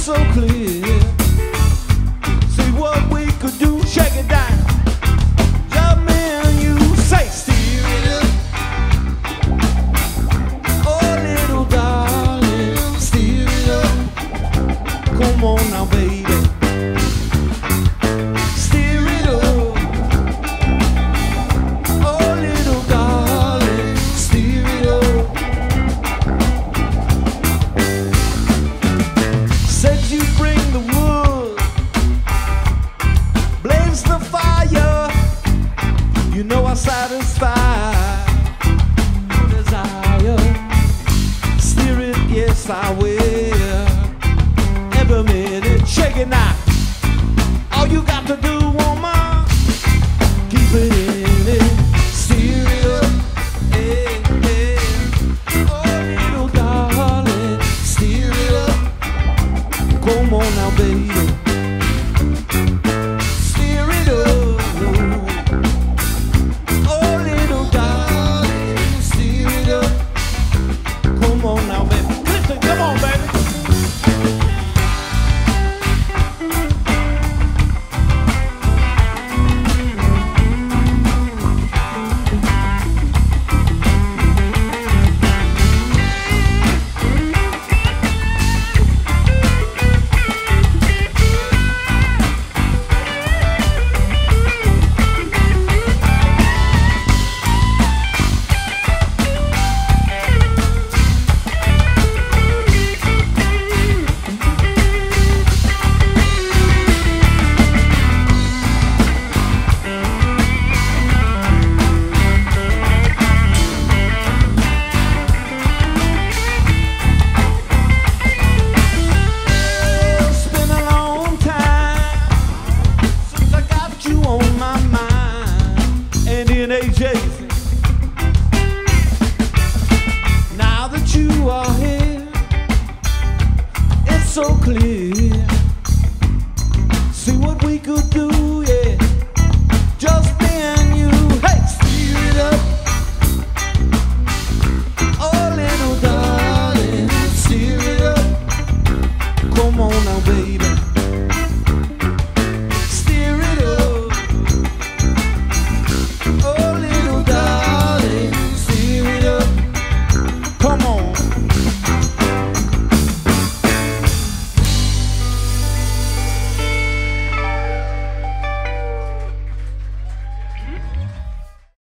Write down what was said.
so clear. See what we could do, check it out. You know I satisfy desire. Steer it, yes I will. Every minute, shake it now. All you got to do, woman, keep it in it. Steer it up, hey, hey. Little darling, steer it up. On now, baby. clear. See what we could do.